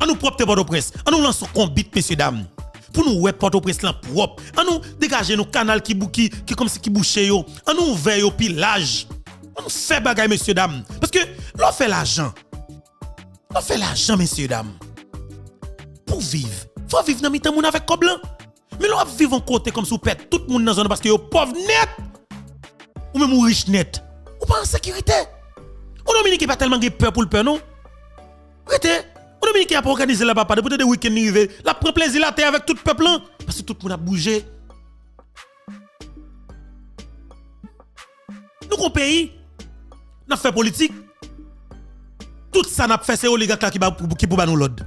On nous propre Port-au-Prince. On nous lance combit messieurs dames. Pour nous ouais Port-au-Prince propre. On nous dégager nos canaux qui qui qui comme si qui bouche yo. Nous ouvert yo pilage. On nous fait bagaille messieurs dames parce que l'on fait l'argent. On fait l'argent, messieurs, dames. Pour vivre, faut vivre dans le monde avec comme blanc. Mais l'on vivre en côté comme si vous pète tout le monde dans zone parce que vous pauvre net. Ou même vous riche net. Ou pas en sécurité. Ou Dominique pas tellement peur pour le peur, non? Arrêtez. Ou Dominique a pas organisé la papa depuis des week-ends. La prend plaisir la terre avec tout le peuple. Parce que tout le monde a bougé. Nous, avons pays, nous fait politique. Tout ça n'a fait, c'est oligarque qui pour nous l'ordre.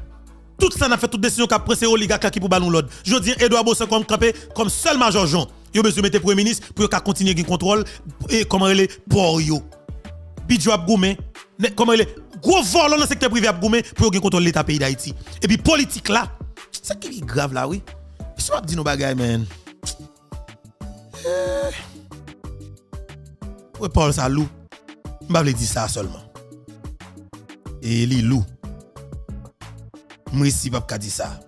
Tout ça n'a fait toute décision qui a pris, c'est oligarque qui pour nous l'ordre. Je dis, Edouard Bosse comme campé, comme seul major Jean. Il a besoin mettre premier ministre pour qu'il continue à contrôle et comment il est pour yo. Bidjo a goumé, comment il est gros vol dans le secteur privé a goumé pour qu'il contrôle l'état pays d'Haïti. Et puis politique là, c'est qui est grave là oui? Je vais dire nos bagages man? Eh. Ouais Paul Salou. Je vais dire ça seulement et les loups. Moi ici pas dire ça.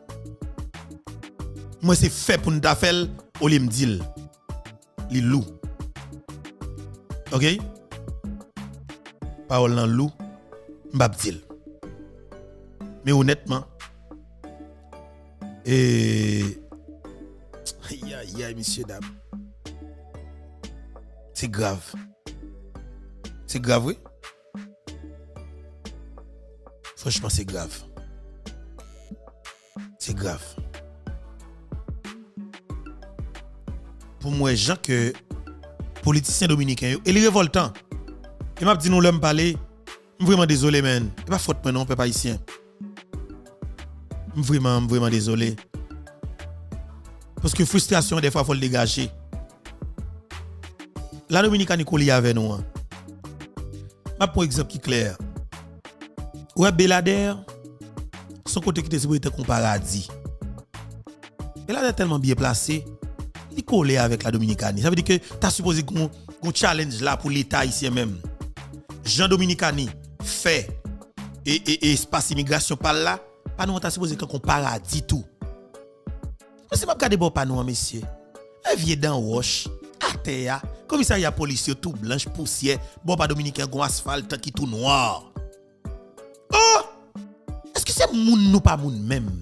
Moi c'est fait pour nous faire au lieu les loups. OK? Parole dans loup, m'pa dire. Mais honnêtement et aïe aïe aïe monsieur dame. C'est grave. C'est grave oui? Franchement, c'est grave. C'est grave. Pour moi, gens que politiciens dominicains, et les révoltants, et m'a dit nous l'homme parler, vraiment désolé, man. C'est pas faute, non, pas ici. Vraiment, vraiment désolé. Parce que frustration, des fois, il faut le dégager. La Dominicane est avec nous. Hein. Ma pour exemple qui est clair. Ouais, Belader, son côté qui était supposé être un paradis. Belader est tellement bien placé, il collé avec la Dominicanie. Ça veut dire que tu as supposé qu'on challenge là pour l'État ici même. Jean Dominicani fait et, et, espace immigration par là, pas nous, tu as supposé qu'on paradis tout. Mais c'est pas regarder bon pas nous, messieurs. Un vieux dans roche, à terre, commissariat policier tout blanche, poussière, bon pas dominicain, gon asphalte qui tout noir. Oh! Est-ce c'est moun nous pas moun même?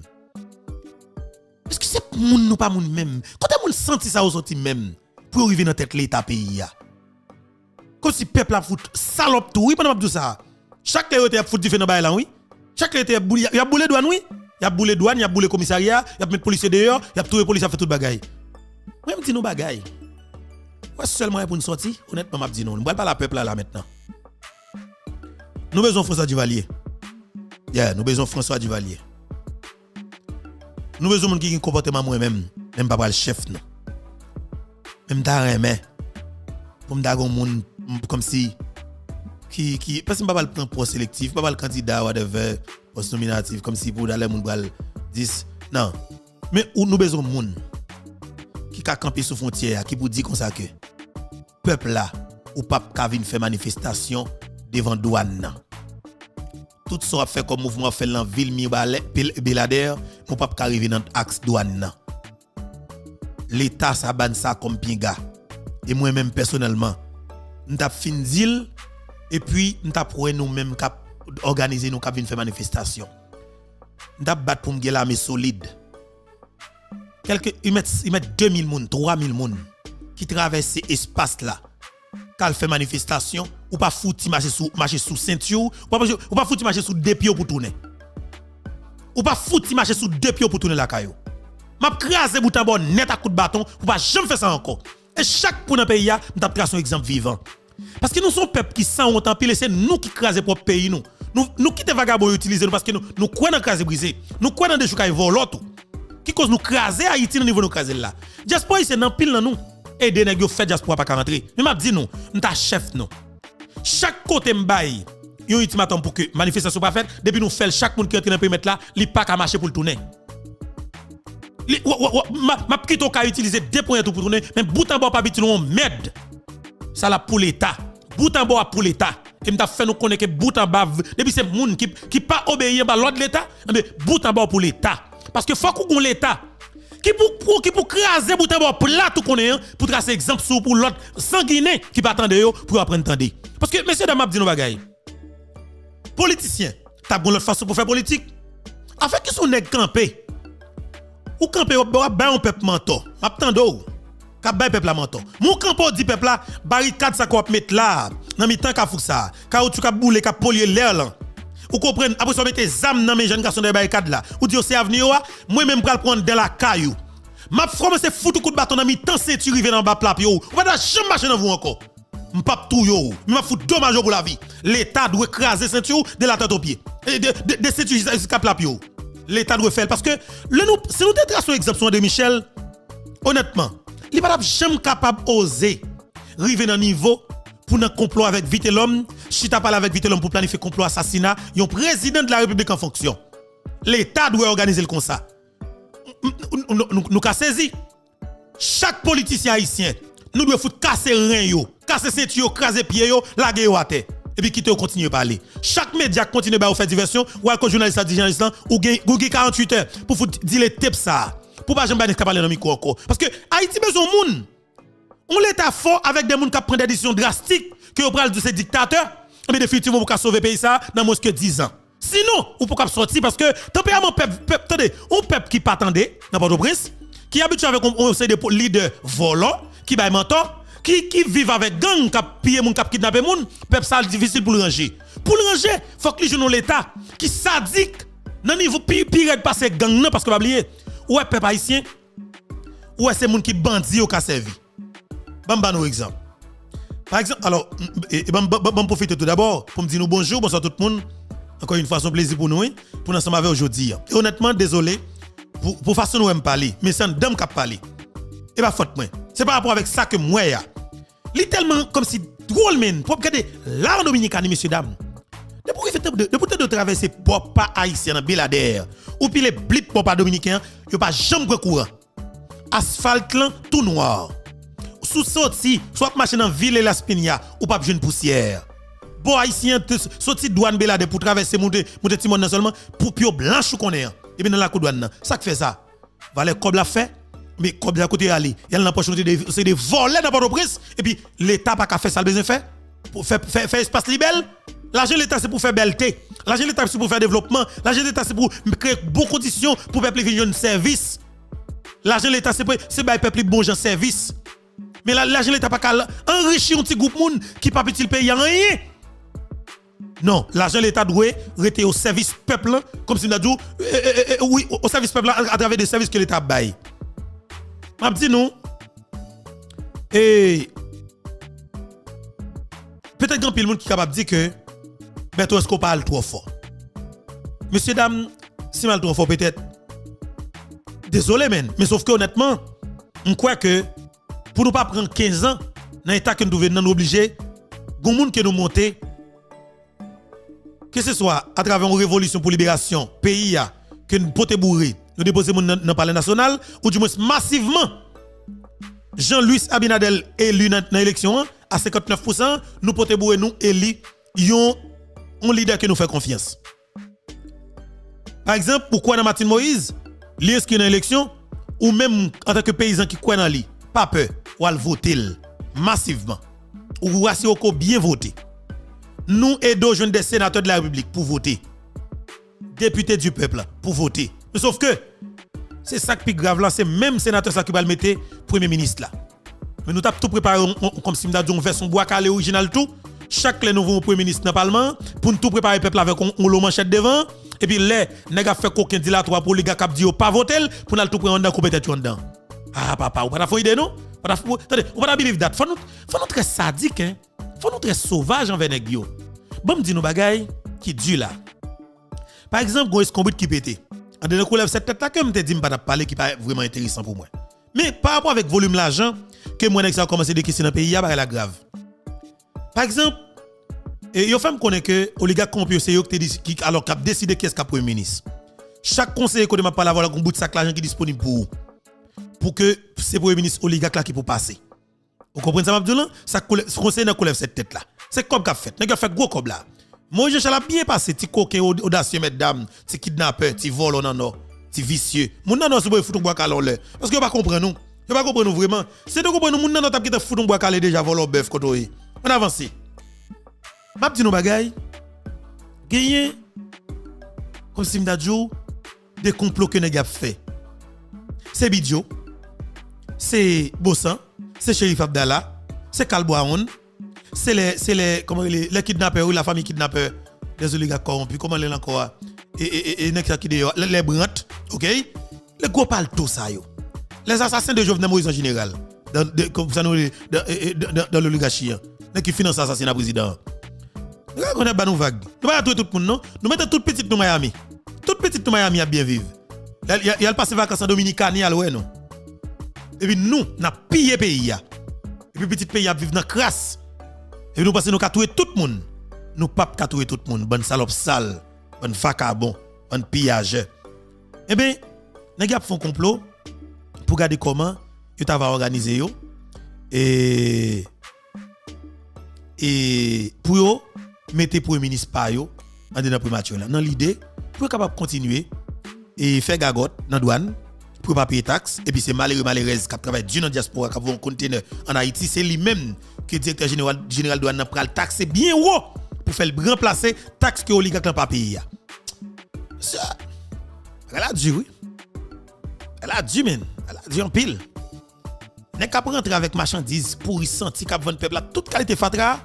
Est-ce que c'est moun nous pas moun même? Quand moun senti ça au même pour arriver dans tête l'état pays Comme si peuple a fout salope tout, oui, pas ça. Chaque été a fout différent bail là, oui. Chaque été y a boulé douane, oui. Y a boulé douane, y a boulé commissariat, y a mis policier dehors, y a tout les policiers fait tout bagaille. Moi, me dis nous bagaille. Moi, seulement pour une sortie, honnêtement, m'a dit non. Nous pas la peuple là maintenant. Nous besoin François Duvalier. Yeah, nous besoin François Duvalier. Nous besoin de qui un comportement moi-même, même pas le chef non. Même d'arrêt mais pour me dagon monde comme si qui qui parce que pas le prendre pour sélectif, pas le candidat whatever, poste nominatif comme si pour d'aller monde le 10. Non. Mais où nous besoin monde qui ka camper sous frontière qui pour dire comme ça que peuple là ou pas ka venir faire manifestation devant douane non. Tout ça a fait comme mouvement fait dans ville Belader pour pas arriver dans l'axe douane L'état ça ça comme pinga. Et moi même personnellement, nous avons fin deal et puis nous avons nous-mêmes cap organiser nous cap faire manifestation. Nous avons battre pour me l'armée solide. Quelques ils mettent ils mettent 2000 moun, 3000 moun qui traversent espace là. Quand fait manifestation ou pas foutu marcher sous marcher ceinture ou pas ou pas foutu marcher sous deux pieds pour tourner. Ou pas foutu marcher sous deux pieds pour tourner la caillou. M'a crasé bout en net à coup de bâton ou pas jamais faire ça encore. Et chaque pour dans pays a, m't'a tracé un exemple vivant. Parce que nous sommes peuple qui sent autant pile c'est nous qui crasé pour pays nous. Nous nous quitter vagabond utiliser nous parce que nous nous croyons dans craser brisé. Nous croyons dans des choses qui volent. Qui cause nous craser Haïti au niveau nous craser là. Diaspora c'est dans pile dans nous. Et des nèg yo fait diaspora pas rentrer. Mais m'a dit nous, m'ta chef nous. Chaque côté m'baye un ultimatum pour que manifestation pas faite depuis nous fait chaque monde qui dans le mettre là, li pas qu'à marcher pour le tourner. Ma petite ka utiliser deux points pour tourner mais bout en bas pas on merde ça la pour l'état. Bout en bas pour l'état. Et m'ta fait nous connaître que bout en bas depuis c'est monde qui qui pas obéir à l'ordre de l'état mais bout en bas pour l'état. Parce que faut qu'on l'état. Qui pour qui pour craser bout en bas plat tout hein, pour tracer exemple sur pour l'autre sanguiné qui pas attendre pour apprendre entendre parce que messieurs dames dit nous bagaille politicien t'as bon l'autre façon pour faire politique. En fait qui sont nèg campé ou camper ou ba un peuple mentor. M'attendo ka bay peuple mentor. Mon campo dit peuple là barricade ça qu'on mettre là. Dans mi temps ka fou ça. Ka ou tu ka boule ka polier l'air là. Ou comprendre après ça mettre zam dans mes jeunes garçons de barricade là. Ou dire c'est avenir moi même pral prendre de la caillou. M'a c'est foutu coup de bâton dans mi temps ceinture river dans bas plat yo. Ou pas jamais marcher dans vous encore m'pap tout yo m'a foutu dommage pour la vie l'état doit écraser ceinture de la tête aux pieds de de, de l'État doit faire. Parce que le nous, si nous traçons l'exemption de Michel, honnêtement, il n'est pas jamais capable d'oser arriver dans niveau pour un complot avec Vite l'homme, si tu parlé avec Vite l'homme pour planifier complot assassinat, un président de la République en fonction. L'État doit organiser le ça. Nous avons saisi. Chaque politicien haïtien, nous devons casser rien, casser ceinture, casser pied, la guerre à terre et puis quitter continuer à parler. Chaque média continue à faire diversion, ou à journaliste à journaliste ou gagne 48 heures pour vous dire tips ça. Pour pas jamais parler dans le micro. Parce que Haïti besoin de monde. On l'état fort avec des gens qui prennent des décisions drastiques que vous parlez de ces dictateurs. Mais définitivement, vous pouvez sauver le pays ça dans moins que 10 ans. Sinon, vous pouvez sortir parce que tempérament peuple, attendez, un peuple qui pas attendait dans Port-au-Prince, qui habitué avec un des leaders volants, qui baillent mentor, qui, qui vivent avec gang, qui pillé moun, qui kidnappé moun, peuple ça difficile pour le ranger. Pour le ranger, faut que les l'État qui sadique, nan niveau pire pire passer gang non parce que pas oublier. Ouais peuple haïtien, ouais c'est moun qui bandit au ka servi. Bam ba nous exemple. Par exemple, alors, et, bon, profiter tout d'abord pour me dire bonjour, bonsoir tout le monde. Encore une fois, un plaisir pour nous, hein, pour nous ensemble avec aujourd'hui. Et honnêtement, désolé pour, pour façon nous parler, mais c'est un dame qui parler. Et pas faute moi. C'est par rapport avec ça que moi, li tellement comme si drôle pour regarder l'art dominicain messieurs dames de pour de, de, de traverser pas haïtien dans Belader ou puis les blip pas dominicain yo pas jamais courant. Asphalte tout noir. Sous sorti soit marcher dans ville et la spinia ou pas jeune poussière. Bon haïtien sorti douane Belader pour traverser monter monter timon seulement pour pio blanche qu'on est et bien dans la douane ça fait ça. Valait comme la fait mais comme à côté aller, il y a l'opportunité de c'est des voler dans Port-au-Prince et puis l'État pas qu'à faire ça le besoin fait pour faire faire, faire espace libéral. L'argent de l'État c'est pour faire belleté. L'argent de l'État c'est pour faire développement. L'argent de l'État c'est pour créer de conditions pour peuple vivre un service. L'argent de l'État c'est pour le peuple bon gens service. Mais l'argent de l'État pas qu'à enrichir un petit groupe monde qui pas petit pays rien. Non, l'argent de l'État doit rester au service peuple comme si nous dit euh, euh, euh, oui au service peuple à, travers des services que l'État baille. Je dis nous, et peut-être qu'il y a de monde qui est capable de dire que est-ce qu'on parle trop fort? Monsieur, dame, si mal trop fort peut-être, désolé, mais sauf que honnêtement, on croit que pour ne pas prendre 15 ans, dans l'état que nous devons obligés, il y a qui nous monter, que ce soit à travers une révolution pour libération, pays, que nous pouvons bourrer, nous déposons dans le palais national, ou du moins massivement, Jean-Louis Abinadel élu dans l'élection à 59%, nous pouvons nous élu un leader qui nous fait confiance. Par exemple, pourquoi dans Martin Moïse, lui est dans l'élection, ou même en tant que paysan qui croit dans lui, pas peur, ou al voter massivement. ou ratio bien voté. Nous aidons jeunes des sénateurs de la République pour voter. Députés du peuple pour voter. Mais sauf que, c'est ça qui est grave là, c'est même sénateur qui va le mettre premier ministre là. Mais nous avons tout préparé comme si nous avions fait son bois calé original tout. Chaque les nouveau premier ministre dans le Parlement, pour nous tout préparer le peuple avec un lot manchette devant. Et puis les, nous avons fait coquin dilatoire pour les gars qui disent pas voter, pour nous tout prendre dans tête dedans. Ah papa, vous pas faire idée non? Attendez, vous pas believe. Faut nous, très sadique hein. Faut nous très sauvage envers yo. Bon me dit nous qui dure là. Par exemple, go escombrit qui pété. Donné qu'on lève cette tête là que me dit pas parler qui pas vraiment intéressant pour moi. Mais par rapport avec volume l'argent que moi ça a commencé à dans le pays, il la grave. Par exemple, et yo femme connaît que oligarque compio c'est qui alors cap décider qu'est-ce qu'a premier ministre. Chaque conseiller que m'a parlé avoir un bout de sac l'argent qui est disponible pour pour que ces premier ministre oligarque là qui pour passer. Vous comprenez ça Abdullah Ça conseiller lève cette tête là. C'est comme qu'a fait. N'a fait gros comme là. Moi je a bien passé ti coquin audacieux mesdames, ti kidnappeur, ti vol non non, ti vicieux. Moun nan se foutre bois calon là parce que pas comprendre nous. Yo pas comprendre vraiment. C'est de comprendre moun nan t'a qui te foutre bois calé déjà vol bœuf koto. On avance. M'a dit nous bagay. Gagné comme si m'da des complots que nèg a fait. C'est Bidjo, c'est Bossan, c'est Shérif Abdallah, c'est Kalboaoun, c'est les, c'est les, comment les, les kidnappeurs ou la famille kidnappeur des oligarques corrompus, comment les encore, et, et, et, et, les, les ok? Les gros tout ça, yo. Les assassins de Jovenel Moïse en général, dans, comme ça, dans, dans, dans l'oligarchie, hein. qui finance l'assassinat président. Nous avons pas nous vague. Nous pas tout le monde, non? Nous mettons toute petite nous Miami. Toute petite nous Miami à bien vivre. Il y a passé vacances en Dominicanie, ouais, non? Et puis nous, nous pillé le pays. Et puis petit pays a vivre dans la crasse. Et nous passons nous tuer tout le monde. Nous pas tuer tout le monde. Bonne salope sale, bonne bon, bonne pillage. Eh bien, nous avons fait un complot pour regarder comment ils ont organisé. Et et pour mettre le ministre par là. Dans l'idée pour capable continuer et faire gagote dans douane pour pas payer taxes. Et puis c'est malheureux malheureux qui travaille du dans diaspora qui un conteneur en Haïti. C'est lui-même qui directeur général général douane n'a pral taxer bien haut pour faire remplacer taxe que oligarque n'a pas payé ça elle a dû oui. Elle a dû men elle a dû en pile. N'est qu'à rentrer avec marchandises pour y sentir qu'à vendre peuple toute qualité fatra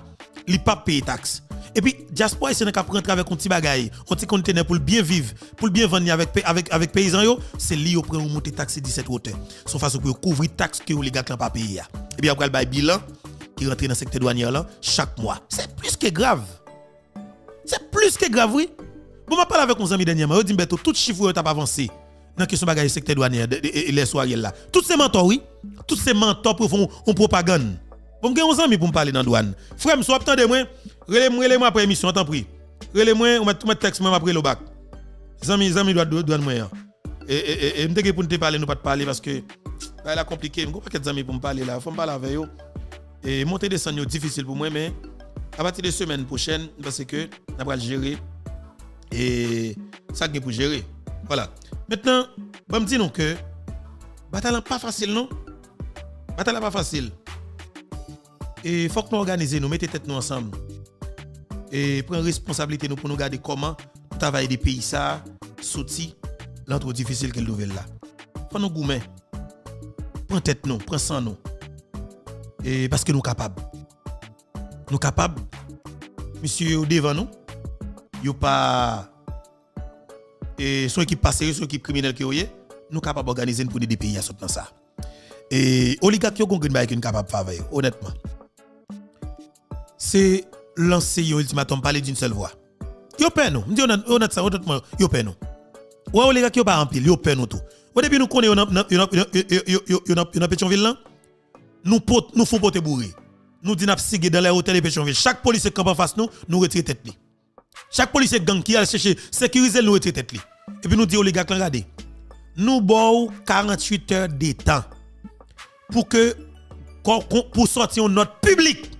il pas payer taxe et puis, diaspora, c'est qu'à rentrer avec un petit bagage, un petit conteneur pour bien vivre, pour bien vendre avec, avec, avec paysans, c'est lui qui prend monter taxe 17 hauteur. Sauf façon pour couvrir taxe que les gars n'ont pas payé. Et puis après, le bilan qui rentre dans le secteur douanier là, chaque mois. C'est plus que grave. C'est plus que grave, oui. Bon, je parle avec mon ami dernièrement, je dis, Beto, tout chiffre pas avancé dans la question bagage secteur douanier les soirées là. Tous ces mentors, oui. Tous ces mentors pour faire une propagande. Bon, je suis ami pour me parler dans la douane. Frère, je suis de moi. Relez-moi après l'émission, tant pis. Relez-moi, on met texte même après le bac. Zami, zami doit doit moi. Hein. Et et et me pour te parler, nous pas te parler parce que là compliqué. Je pas amis pour me parler là, faut me parler avec eux. Et monter des descendre difficile pour moi mais à partir de semaine prochaine parce que on va gérer et ça que pour gérer. Voilà. Maintenant, je me dis non que bataille pas facile non? Bataille pas facile. Et faut que nous organisions, nous mettons tête nous ensemble et prendre responsabilité nous pour nous garder comment travailler des pays ça sorti l'entre difficile qu'elle nouvelle là. Faut nous goumer. Prends tête nous, prends sang nous. Et parce que nous capables. Nous capables. Monsieur devant nous. Yo pas et son équipe passée, son équipe criminelle qui est nous capables d'organiser pour des pays à ce ça. Et oligarque qui ont une capable de honnêtement. C'est lancer un ultimatum parler d'une seule voix. Yo peur nous, dit honnête ça honnêtement, yo peur nous. Ouais les gars qui pas en pile, yo peur nous tout. Au début nous connaissons dans Pétionville là, nous nous font porter bourré. Nous disons sigé dans les hôtels de Pétionville. Chaque policier qui en face nous, nous retire tête li. Chaque policier gang qui a chercher sécuriser nous retire tête li. Et puis nous disons les gars regardez. Nous avons 48 heures de temps pour que pour sortir notre public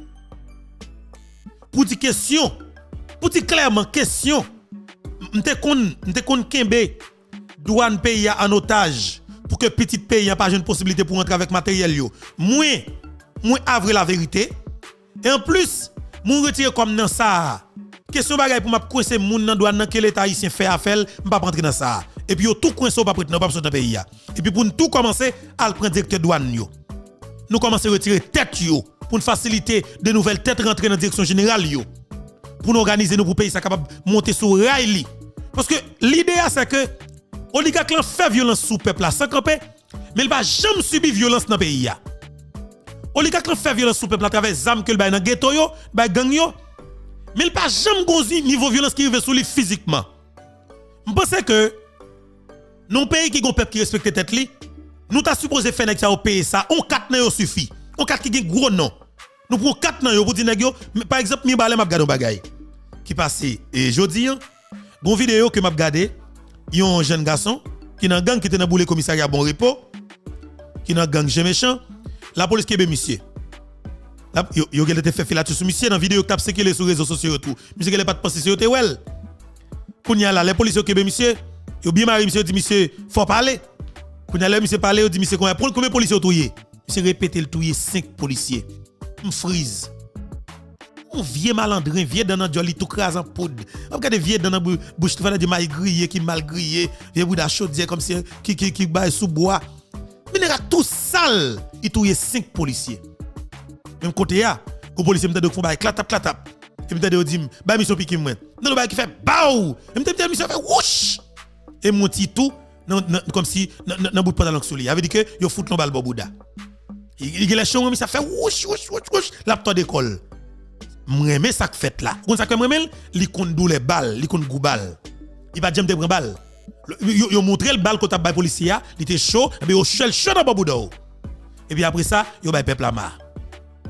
pour dire question, pour dire clairement question, m'te kon m'te kon kembe douane pays en otage pour que petit pays n'a pas une possibilité pour entrer avec matériel yo. Moi moi avre la vérité Et en plus, mon retire comme dans ça. Question bagay pour m'a coincer moun nan douane que l'état haïtien fait affaire, m'pa rentrer dans ça. Et puis yo tout coincé pas prêter pas sortir pays Et puis pour tout commencer à prendre directeur douane yo. Nous commencer retirer tête yo pour faciliter de nouvelles têtes rentrer dans la direction générale. Pour nous organiser nous pour pays ça capable monter sur rail Parce que l'idée c'est que oligarque fait violence sous peuple là sans camper mais il va jamais subir violence dans le pays Oligarque fait violence sous peuple à travers les armes que le dans ghetto yo, gang yo. Mais il pas jamais gozi niveau violence qui arrive sur lui physiquement. Je pense que non pays qui gon peuple qui respecte tête li, nous t'a supposé faire ça au pays ça, on quatre suffit. On quatre qui gen gros nom. Nous prenons quatre yo pour dire par exemple, mi balé m'a gade bagay qui passé et jodi gon vidéo que m'a regardé, yon jeune garçon qui dans gang qui était dans boule commissariat bon repos, qui dans gang méchant la police qui est monsieur. Yo yo été fait filature sur monsieur dans vidéo que circulé sur les réseaux sociaux tout. Monsieur qu'elle pas de pensée sur te well. Kounya là les policiers qui monsieur, yo bien mari monsieur dit monsieur faut parler. Kounya là monsieur parler dit monsieur combien combien policiers touyer. Monsieur répéter le touyer 5 policiers. On freeze. On vieux malandrin, vieux dans un joli tout crase en poudre. On regarde vieux dans un bouche tout fait de mal grillé qui mal grillé, vieux bouda chaudière comme si qui qui qui baille sous bois. Minéral tout sale, il touye 5 policiers. Même côté là, les policiers me dit font bail clatap clatap. Et me dit dit bah mission piqué moi. Non bail qui fait baou. Et me dit mission fait wouch. Et mon petit tout comme si dans bout de pantalon sous lui. Ça veut dire que yo fout non balle bouda. Il a la mais ça fait wouch wouch wouch wouch la porte d'école. M'remé ça fait là. Comme ça que m'remé, li compte dou les balles, li compte gou balle. Il va jamais te prendre balle. Yo montré le balle que t'as policier, il était chaud, et puis yo chaud dans babou Et puis après ça, yo bay peuple la mar.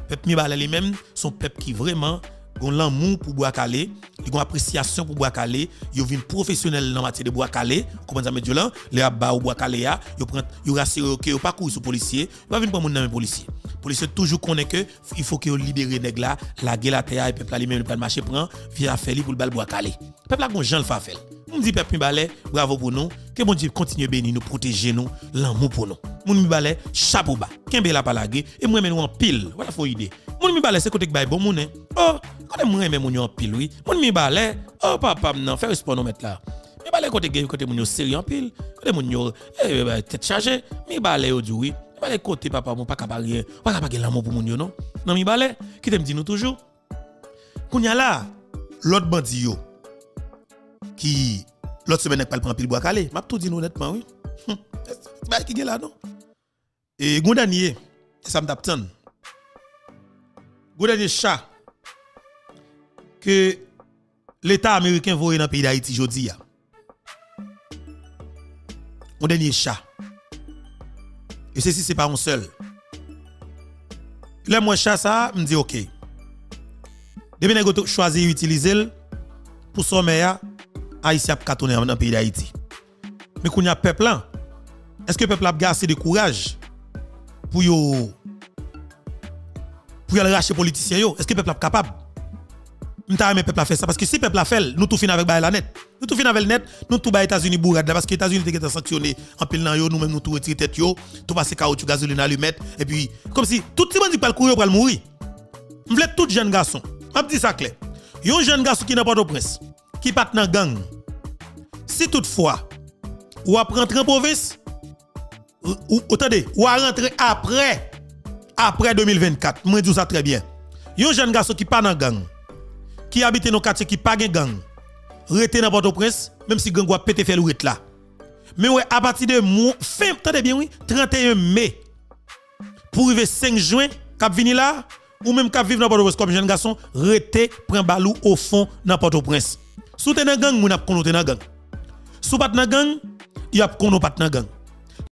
Peuple mi balé lui-même, son peuple qui vraiment ont l'amour pour bois calé, ils ont appréciation pour bois calé, ils viennent professionnel dans matière de bois calé, comment ça met là, les abba ou bois calé ya, ils prend ils rassurent que pas courir sur policier, ils pas venir prendre mon policier. Policier toujours connaît que il faut que libérer nèg là, la guerre la terre et peuple lui-même pas marcher prend, vient faire pour le bal bois calé. Peuple là gon Jean le fa faire. On dit peuple balai, bravo pour nous, que bon Dieu continue bénir nous, protéger nous, l'amour pour nous. Moun balai, chapeau bas, kembe la palagé et moi nous en pile. Voilà faut idée. Moun mi bale se kote k bay bon moun e. Oh, kone mwen reme moun yo an pil oui. Moun mi bale, oh papa mnen, fè respon nou met la. Mi bale kote gen, kote moun yo seri an pil. Kote moun yo, eh, eh, eh tet chaje. Mi bale yo di oui. Mi bale kote papa moun, pa kapage, pa kapage lan moun pou moun yo non. Nan mi bale, ki te mdi nou toujou. Kounya la, lot bandi yo. Ki, lot semen ek pal pran pil bo akale. Map tou di nou netman oui. Hm, Ti bay ki gen la non. E gondanye, e sam tap tan. Gouda de chat que l'État américain voit dans le pays d'Haïti aujourd'hui. Un dernier chat. Et ceci, ce n'est pas un seul. Le moi chat ça, me dit OK. Depuis que choisi d'utiliser pour sommeil, Haïti a cartonné dans le pays d'Haïti. Mais qu'on y a peuple là, est-ce que le peuple a assez de courage pour yo pour aller racheter politiciens Est-ce que le peuple est capable? M'ta le peuple a fait ça parce que si le peuple a fait, nous tout fin avec la net. Nous tout fin avec le net, nous tout les États-Unis bourrade parce que les États-Unis étaient sanctionnés en pile yo, nous même nous tout retirer tête yo, tout passer caoutchouc gasoline allumette et puis comme si tout le monde dit pas courir pour mourir. M'vle tout jeune garçon. M'a dit ça clair. Yon jeune garçon qui n'a pas de prince qui part dans gang. Si toutefois, ou à rentrer en province, ou, attendez, ou à rentrer après, après 2024, moi dis ça très bien. Yon jeune garçon qui part dans gang, qui habite dans quartier qui pas gang, rete dans Port-au-Prince, même si gang va péter faire le là. Mais ouais, à partir de fin, attendez bien oui, 31 mai, pour arriver 5 juin, cap venir là, ou même cap vivre dans Port-au-Prince comme jeune garçon, rete prend balou au fond dans Port-au-Prince. Sous t'es dans gang, moun ap kono t'es dans gang. Sous pas dans gang, y a kono pas dans gang.